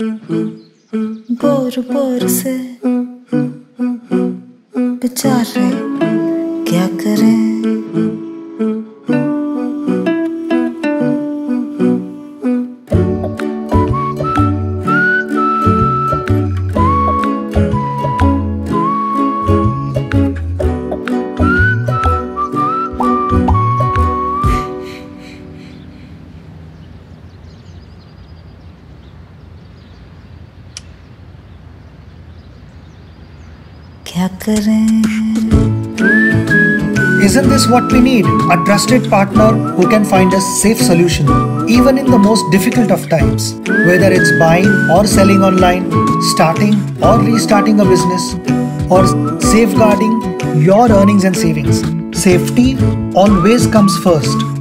Bore bore से बेचारे क्या करें? Isn't this what we need? A trusted partner who can find a safe solution, even in the most difficult of times. Whether it's buying or selling online, starting or restarting a business, or safeguarding your earnings and savings. Safety always comes first.